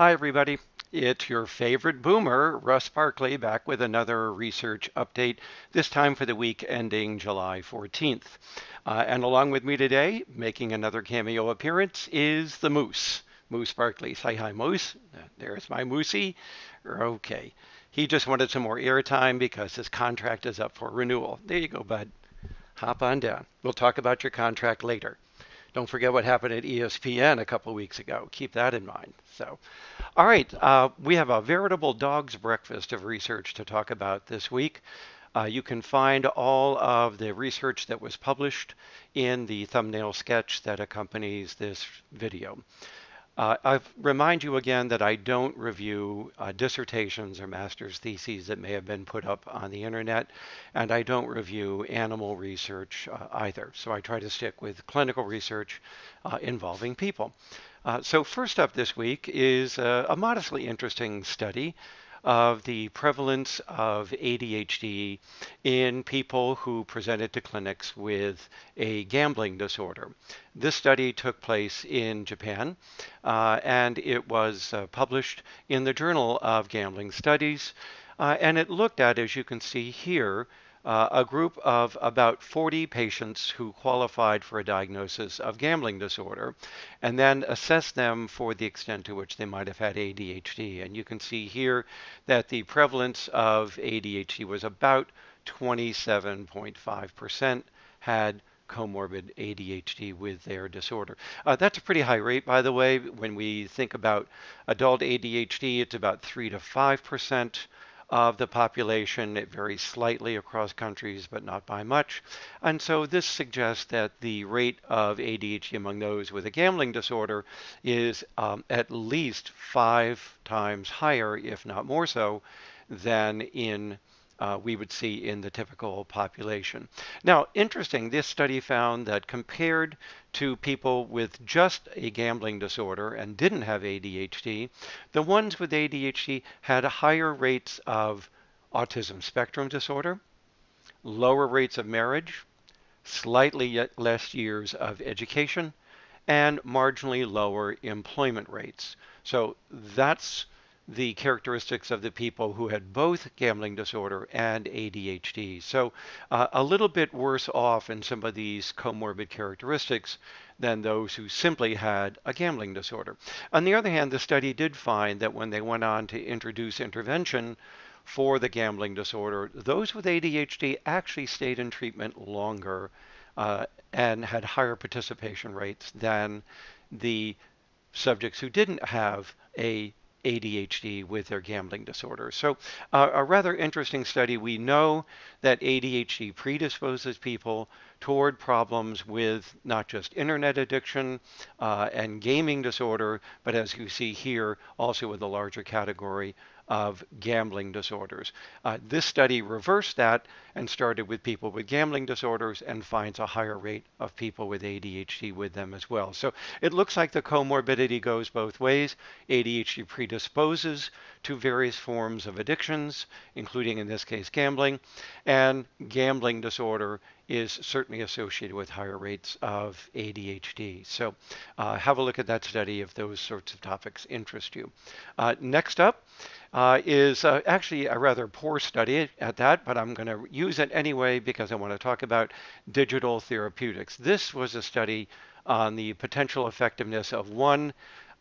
Hi, everybody. It's your favorite boomer, Russ Barkley, back with another research update, this time for the week ending July 14th. Uh, and along with me today, making another cameo appearance, is the Moose, Moose Barkley. Say hi, Moose. There's my Moosey. Okay. He just wanted some more airtime because his contract is up for renewal. There you go, bud. Hop on down. We'll talk about your contract later. Don't forget what happened at ESPN a couple of weeks ago. Keep that in mind. So, all right, uh, we have a veritable dog's breakfast of research to talk about this week. Uh, you can find all of the research that was published in the thumbnail sketch that accompanies this video. Uh, I remind you again that I don't review uh, dissertations or master's theses that may have been put up on the internet, and I don't review animal research uh, either. So I try to stick with clinical research uh, involving people. Uh, so first up this week is a modestly interesting study of the prevalence of ADHD in people who presented to clinics with a gambling disorder. This study took place in Japan uh, and it was uh, published in the Journal of Gambling Studies. Uh, and it looked at, as you can see here, uh, a group of about 40 patients who qualified for a diagnosis of gambling disorder, and then assessed them for the extent to which they might have had ADHD. And you can see here that the prevalence of ADHD was about 27.5% had comorbid ADHD with their disorder. Uh, that's a pretty high rate, by the way. When we think about adult ADHD, it's about 3 to 5 percent of the population. It varies slightly across countries, but not by much. And so this suggests that the rate of ADHD among those with a gambling disorder is um, at least five times higher, if not more so, than in uh, we would see in the typical population. Now, interesting, this study found that compared to people with just a gambling disorder and didn't have ADHD, the ones with ADHD had higher rates of autism spectrum disorder, lower rates of marriage, slightly less years of education, and marginally lower employment rates. So that's the characteristics of the people who had both gambling disorder and ADHD. So uh, a little bit worse off in some of these comorbid characteristics than those who simply had a gambling disorder. On the other hand, the study did find that when they went on to introduce intervention for the gambling disorder, those with ADHD actually stayed in treatment longer uh, and had higher participation rates than the subjects who didn't have a ADHD with their gambling disorder. So, uh, a rather interesting study. We know that ADHD predisposes people toward problems with not just internet addiction uh, and gaming disorder, but as you see here, also with a larger category of gambling disorders. Uh, this study reversed that and started with people with gambling disorders and finds a higher rate of people with ADHD with them as well. So it looks like the comorbidity goes both ways. ADHD predisposes to various forms of addictions, including in this case gambling, and gambling disorder is certainly associated with higher rates of ADHD. So uh, have a look at that study if those sorts of topics interest you. Uh, next up uh, is uh, actually a rather poor study at that, but I'm going to use it anyway because I want to talk about digital therapeutics. This was a study on the potential effectiveness of one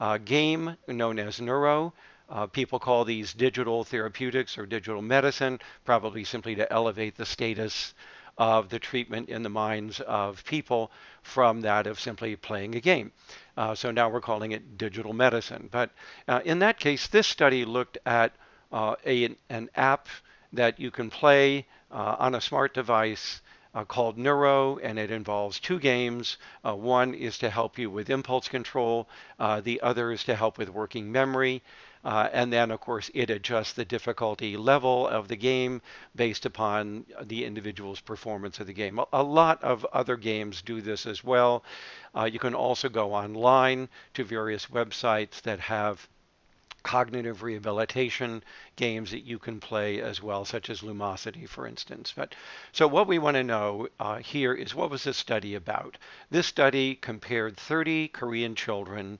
uh, game known as Neuro. Uh, people call these digital therapeutics or digital medicine, probably simply to elevate the status of the treatment in the minds of people from that of simply playing a game. Uh, so now we're calling it digital medicine. But uh, in that case, this study looked at uh, a, an app that you can play uh, on a smart device uh, called Neuro, and it involves two games. Uh, one is to help you with impulse control, uh, the other is to help with working memory. Uh, and then, of course, it adjusts the difficulty level of the game based upon the individual's performance of the game. A, a lot of other games do this as well. Uh, you can also go online to various websites that have cognitive rehabilitation games that you can play as well, such as Lumosity, for instance. But so what we want to know uh, here is what was this study about? This study compared 30 Korean children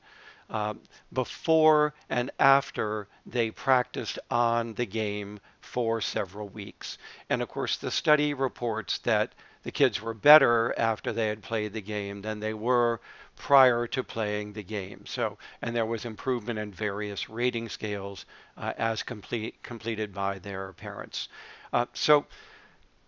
uh, before and after they practiced on the game for several weeks. And of course, the study reports that the kids were better after they had played the game than they were prior to playing the game. So, and there was improvement in various rating scales uh, as complete, completed by their parents. Uh, so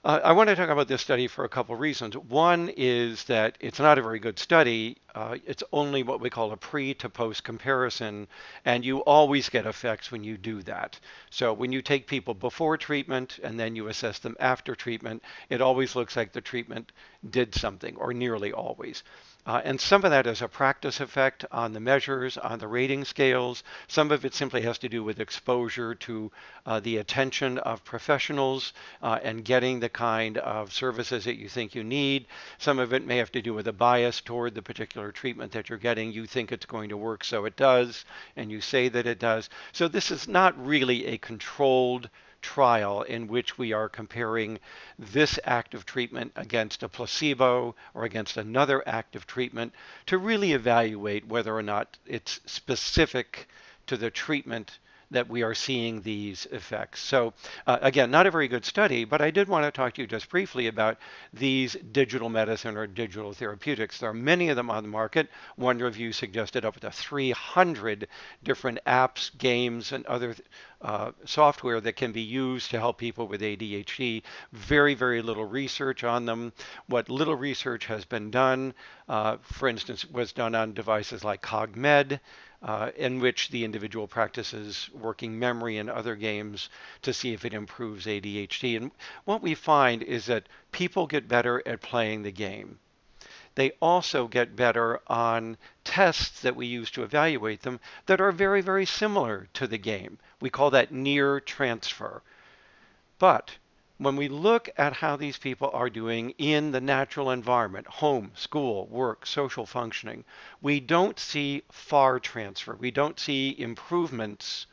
uh, I want to talk about this study for a couple of reasons. One is that it's not a very good study. Uh, it's only what we call a pre to post comparison, and you always get effects when you do that. So when you take people before treatment and then you assess them after treatment, it always looks like the treatment did something, or nearly always. Uh, and some of that is a practice effect on the measures, on the rating scales. Some of it simply has to do with exposure to uh, the attention of professionals uh, and getting the kind of services that you think you need. Some of it may have to do with a bias toward the particular treatment that you're getting. You think it's going to work, so it does, and you say that it does. So this is not really a controlled trial in which we are comparing this active treatment against a placebo or against another active treatment to really evaluate whether or not it's specific to the treatment that we are seeing these effects. So uh, again, not a very good study, but I did want to talk to you just briefly about these digital medicine or digital therapeutics. There are many of them on the market. One review suggested up to 300 different apps, games, and other uh, software that can be used to help people with ADHD. Very, very little research on them. What little research has been done, uh, for instance, was done on devices like CogMed, uh, in which the individual practices working memory and other games to see if it improves ADHD. And what we find is that people get better at playing the game. They also get better on tests that we use to evaluate them that are very, very similar to the game. We call that near transfer. But when we look at how these people are doing in the natural environment, home, school, work, social functioning, we don't see far transfer. We don't see improvements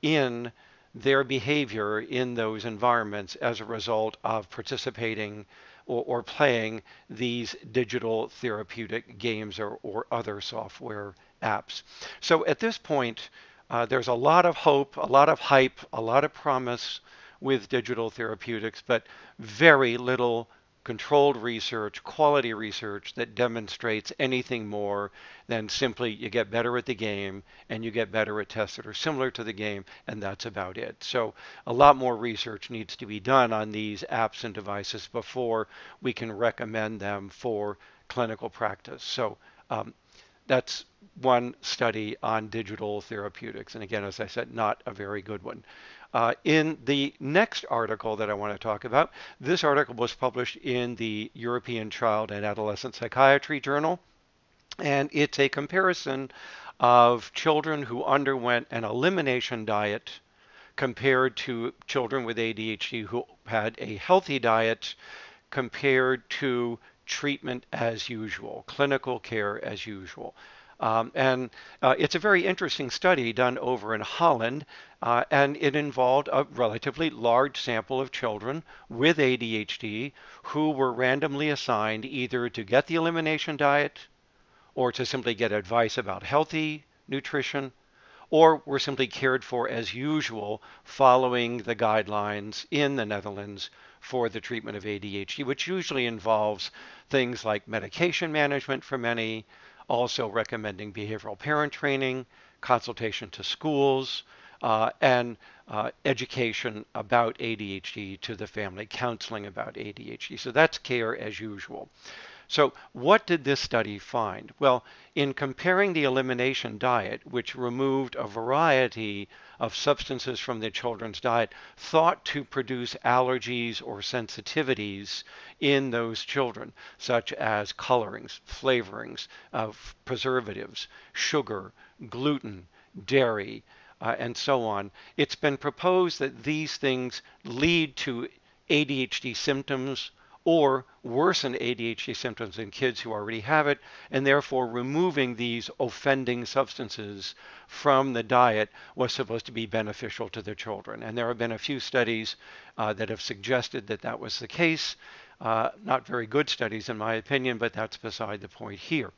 in their behavior in those environments as a result of participating or, or playing these digital therapeutic games or, or other software apps. So at this point, uh, there's a lot of hope, a lot of hype, a lot of promise with digital therapeutics, but very little controlled research, quality research that demonstrates anything more than simply you get better at the game and you get better at tests that are similar to the game, and that's about it. So a lot more research needs to be done on these apps and devices before we can recommend them for clinical practice. So um, that's one study on digital therapeutics. And again, as I said, not a very good one. Uh, in the next article that I want to talk about, this article was published in the European Child and Adolescent Psychiatry Journal, and it's a comparison of children who underwent an elimination diet compared to children with ADHD who had a healthy diet compared to treatment as usual, clinical care as usual. Um, and uh, it's a very interesting study done over in Holland, uh, and it involved a relatively large sample of children with ADHD who were randomly assigned either to get the elimination diet or to simply get advice about healthy nutrition or were simply cared for as usual following the guidelines in the Netherlands for the treatment of ADHD, which usually involves things like medication management for many, also recommending behavioral parent training, consultation to schools, uh, and uh, education about ADHD to the family, counseling about ADHD. So that's care as usual. So, what did this study find? Well, in comparing the elimination diet, which removed a variety of substances from the children's diet thought to produce allergies or sensitivities in those children, such as colorings, flavorings, of preservatives, sugar, gluten, dairy, uh, and so on. It's been proposed that these things lead to ADHD symptoms or worsen ADHD symptoms in kids who already have it, and therefore removing these offending substances from the diet was supposed to be beneficial to the children. And there have been a few studies uh, that have suggested that that was the case. Uh, not very good studies, in my opinion, but that's beside the point here.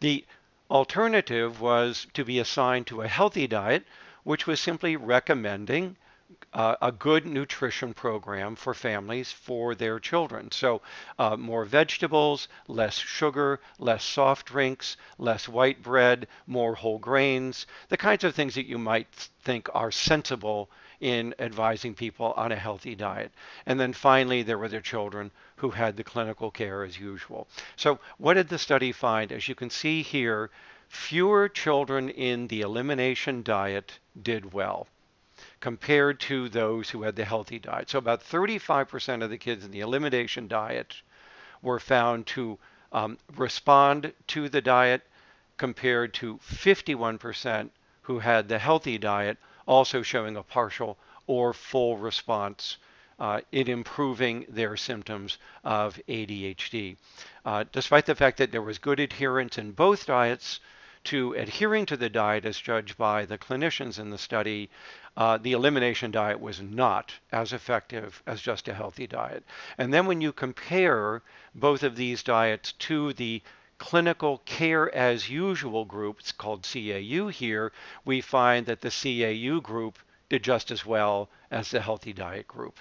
The alternative was to be assigned to a healthy diet, which was simply recommending uh, a good nutrition program for families for their children. So, uh, more vegetables, less sugar, less soft drinks, less white bread, more whole grains, the kinds of things that you might think are sensible in advising people on a healthy diet. And then finally, there were the children who had the clinical care as usual. So, what did the study find? As you can see here, fewer children in the elimination diet did well compared to those who had the healthy diet. So about 35% of the kids in the elimination diet were found to um, respond to the diet compared to 51% who had the healthy diet, also showing a partial or full response uh, in improving their symptoms of ADHD. Uh, despite the fact that there was good adherence in both diets, to adhering to the diet as judged by the clinicians in the study, uh, the elimination diet was not as effective as just a healthy diet. And then when you compare both of these diets to the clinical care as usual group, it's called CAU here, we find that the CAU group did just as well as the healthy diet group.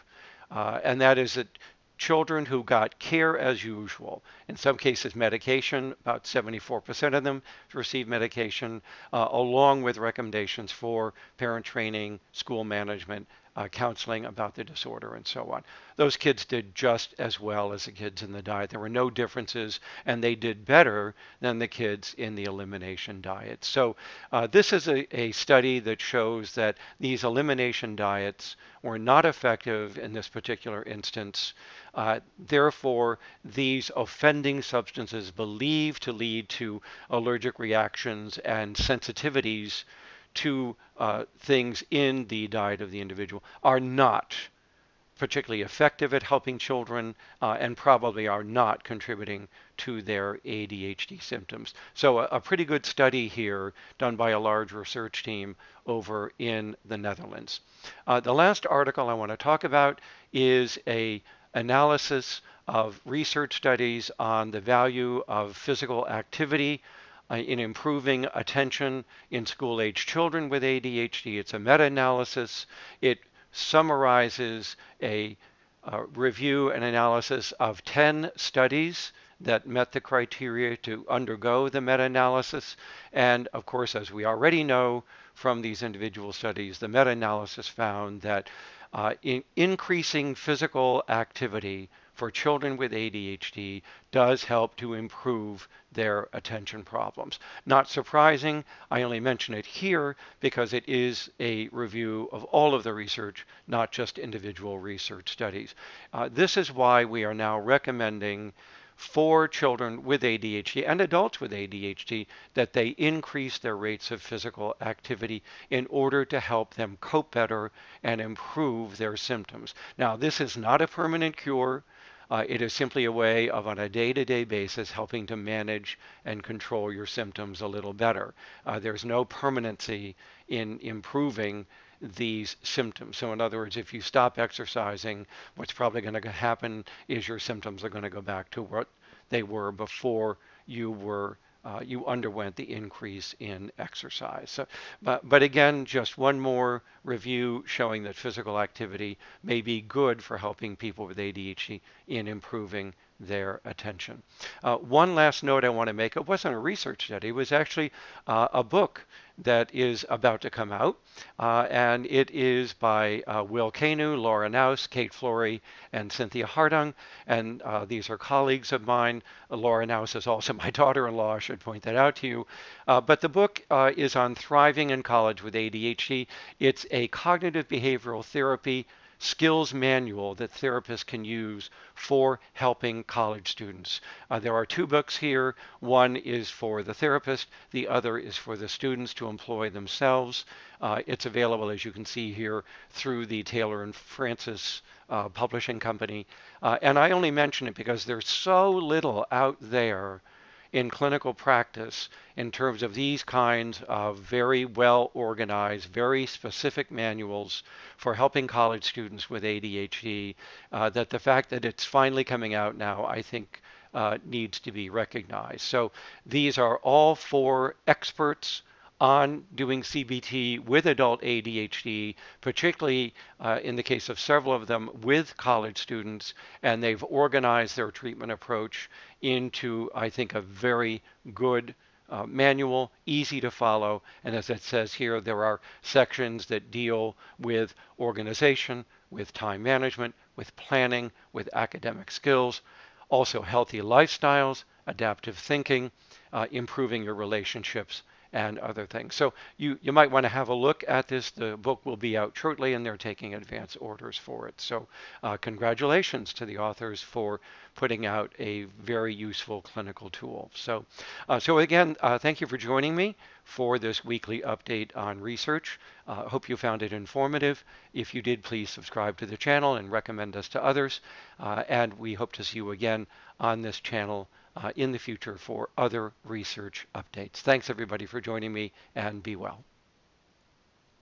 Uh, and that is that children who got care as usual. In some cases, medication, about 74% of them received medication, uh, along with recommendations for parent training, school management, uh, counseling about the disorder, and so on. Those kids did just as well as the kids in the diet. There were no differences, and they did better than the kids in the elimination diet. So, uh, this is a, a study that shows that these elimination diets were not effective in this particular instance. Uh, therefore, these offending substances believed to lead to allergic reactions and sensitivities to uh, things in the diet of the individual are not particularly effective at helping children uh, and probably are not contributing to their ADHD symptoms. So, a, a, pretty good study here done by a large research team over in the Netherlands. Uh, the last article I want to talk about is a analysis of research studies on the value of physical activity uh, in improving attention in school age children with ADHD. It's a meta analysis. It summarizes a review and analysis of 10 studies that met the criteria to undergo the meta analysis. And of course, as we already know from these individual studies, the meta analysis found that uh, in increasing physical activity for children with ADHD does help to improve their attention problems. Not surprising, I only mention it here because it is a review of all of the research, not just individual research studies. Uh, this is why we are now recommending for children with ADHD and adults with ADHD that they increase their rates of physical activity in order to help them cope better and improve their symptoms. Now, this is not a permanent cure. Uh, it is simply a way of, on a day to day basis, helping to manage and control your symptoms a little better. Uh, there's no permanency in improving these symptoms. So, in other words, if you stop exercising, what's probably going to happen is your symptoms are going to go back to what they were before you were uh, you underwent the increase in exercise. So, but, but again, just one more review showing that physical activity may be good for helping people with ADHD in improving their attention. Uh, one last note I want to make, it wasn't a research study, it was actually uh, a book that is about to come out. Uh, and it is by uh, Will Canu, Laura Knouse, Kate Flory, and Cynthia Hartung. And uh, these are colleagues of mine. Laura Knouse is also my daughter-in-law, I should point that out to you. Uh, but the book is on thriving in college with ADHD. It's a cognitive behavioral therapy skills manual that therapists can use for helping college students. Uh, there are two books here. One is for the therapist, the other is for the students to employ themselves. Uh, it's available, as you can see here, through the Taylor and Francis uh, publishing company. Uh, and I only mention it because there's so little out there in clinical practice in terms of these kinds of very well organized, very specific manuals for helping college students with ADHD. Uh, that the fact that it's finally coming out now, I think, uh, needs to be recognized. So these are all four experts on doing CBT with adult ADHD, particularly uh, in the case of several of them with college students, and they've organized their treatment approach into, I think, a very good uh, manual, easy to follow. And as it says here, there are sections that deal with organization, with time management, with planning, with academic skills, also healthy lifestyles, adaptive thinking, uh, improving your relationships, and other things. So you, you might want to have a look at this. The book will be out shortly and they're taking advance orders for it. So uh, congratulations to the authors for putting out a very useful clinical tool. So, uh, so again, uh, thank you for joining me for this weekly update on research. Uh, hope you found it informative. If you did, please subscribe to the channel and recommend us to others. Uh, and we hope to see you again on this channel Uh, in the future for other research updates. Thanks everybody for joining me and be well.